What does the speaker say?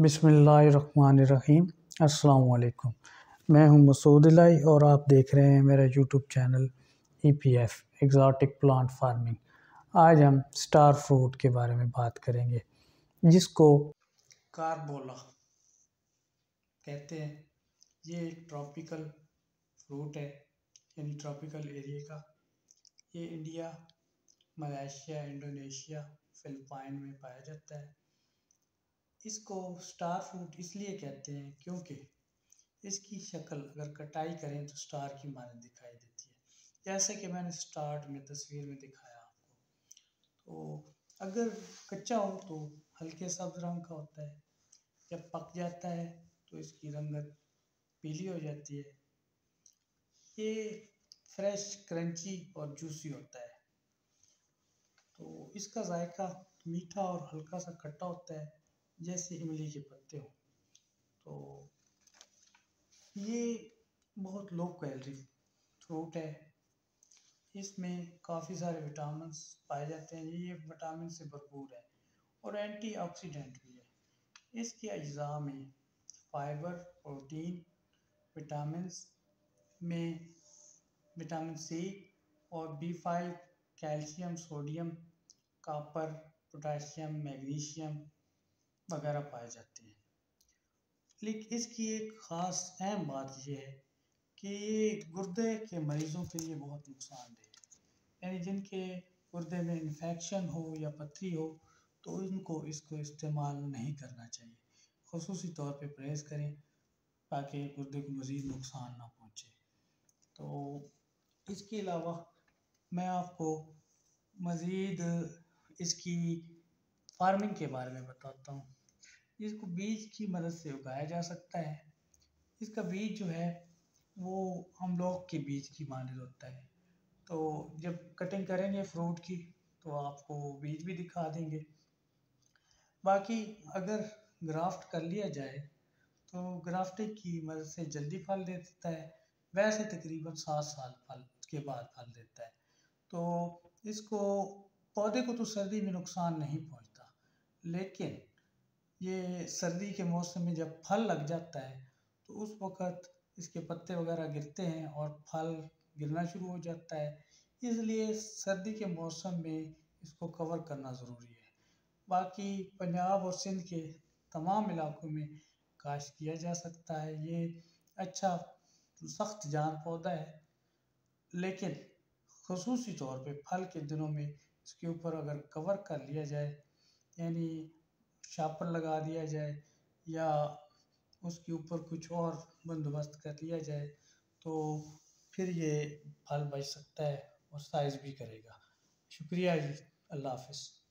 बिसमीम अस्सलाम मैं हूँ मसूद लाई और आप देख रहे हैं मेरा YouTube channel E P F exotic plant farming आज हम स्टार फ्रूट के बारे में बात करेंगे, जिसको कारबोला कहते हैं। ये एक ट्रॉपिकल फ्रूट है, यानी ट्रॉपिकल एरिया का। ये इंडिया मलेशिया इंडोनेशिया फ़िलिपाइन में पाया जाता है। इसको स्टार फ्रूट इसलिए कहते हैं क्योंकि इसकी शक्ल अगर कटाई करें तो स्टार की माने दिखाई देती है। जैसे कि मैंने स्टार्ट में तस्वीर में दिखाया आपको। तो अगर कच्चा हो तो हल्के सब्ज रंग का होता है। जब पक जाता है तो इसकी रंगत पीली हो जाती है। ये फ्रेश क्रंची और जूसी होता है। तो इसका जायका मीठा और हल्का सा खट्टा होता है। जैसे इमली के पत्ते हो तो ये बहुत लो कैलोरी फ्रूट है। इसमें काफ़ी सारे विटामिन पाए जाते हैं, ये विटामिन से भरपूर है और एंटीऑक्सीडेंट भी है। इसके अज्जा में फाइबर प्रोटीन विटामिन में विटामिन सी और B five calcium sodium copper potassium magnesium वगैरह पाए जाते हैं। लेकिन इसकी एक ख़ास अहम बात यह है कि ये गुर्दे के मरीज़ों के लिए बहुत नुकसानदेह है। यानी जिनके गुर्दे में इन्फेक्शन हो या पथरी हो तो उनको इसको इस्तेमाल नहीं करना चाहिए। खसूस तौर पे परहेज़ करें ताकि गुर्दे को मज़ीद नुकसान ना पहुँचे। तो इसके अलावा मैं आपको मज़ीद इसकी फ़ार्मिंग के बारे में बताता हूँ। इसको बीज की मदद से उगाया जा सकता है। इसका बीज जो है, वो हम लोग के बीज की मानद होता है। तो जब कटिंग करेंगे फ्रूट की तो आपको बीज भी दिखा देंगे। बाकी अगर ग्राफ्ट कर लिया जाए तो ग्राफ्टिंग की मदद से जल्दी फल दे देता है। वैसे तकरीबन सात साल फल के बाद फल देता है। तो इसको पौधे को तो सर्दी में नुकसान नहीं पहुँचता, लेकिन ये सर्दी के मौसम में जब फल लग जाता है तो उस वक़्त इसके पत्ते वगैरह गिरते हैं और फल गिरना शुरू हो जाता है। इसलिए सर्दी के मौसम में इसको कवर करना ज़रूरी है। बाकी पंजाब और सिंध के तमाम इलाकों में काश किया जा सकता है। ये अच्छा सख्त जान पौधा है। लेकिन खसूसी तौर पे फल के दिनों में इसके ऊपर अगर कवर कर लिया जाए, यानी शापर लगा दिया जाए या उसके ऊपर कुछ और बंदोबस्त कर लिया जाए तो फिर ये फल बच सकता है और साइज़ भी करेगा। शुक्रिया जी, अल्लाह हाफिज़।